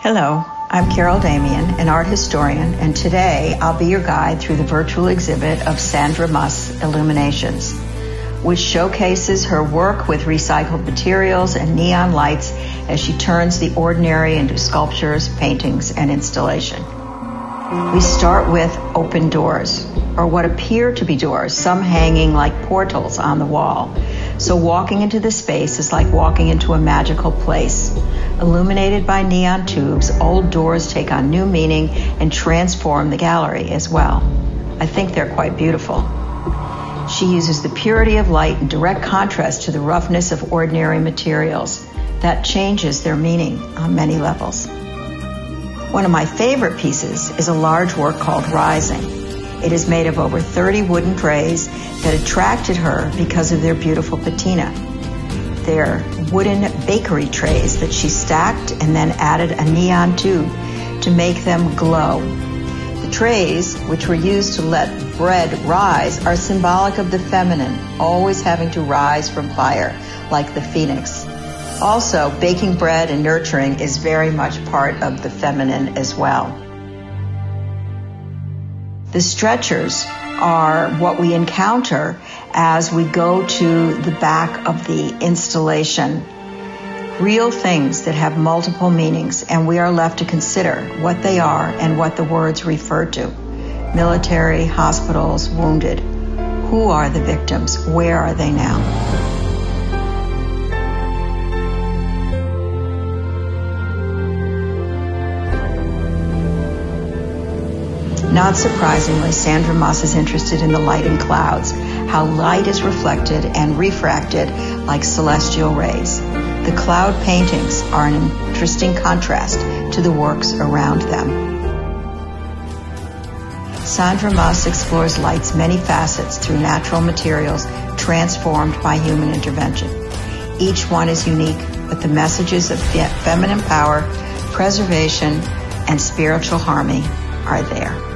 Hello, I'm Carol Damian, an art historian, and today I'll be your guide through the virtual exhibit of Sandra Muss Illuminations, which showcases her work with recycled materials and neon lights as she turns the ordinary into sculptures, paintings, and installation. We start with open doors, or what appear to be doors, some hanging like portals on the wall. So walking into the space is like walking into a magical place. Illuminated by neon tubes, old doors take on new meaning and transform the gallery as well. I think they're quite beautiful. She uses the purity of light in direct contrast to the roughness of ordinary materials. That changes their meaning on many levels. One of my favorite pieces is a large work called Rising. It is made of over 30 wooden trays that attracted her because of their beautiful patina. They're wooden bakery trays that she stacked and then added a neon tube to make them glow. The trays, which were used to let bread rise, are symbolic of the feminine, always having to rise from fire, like the phoenix. Also, baking bread and nurturing is very much part of the feminine as well. The stretchers are what we encounter as we go to the back of the installation. Real things that have multiple meanings, and we are left to consider what they are and what the words refer to. Military, hospitals, wounded. Who are the victims? Where are they now? Not surprisingly, Sandra Muss is interested in the light in clouds, how light is reflected and refracted like celestial rays. The cloud paintings are an interesting contrast to the works around them. Sandra Muss explores light's many facets through natural materials transformed by human intervention. Each one is unique, but the messages of feminine power, preservation, and spiritual harmony are there.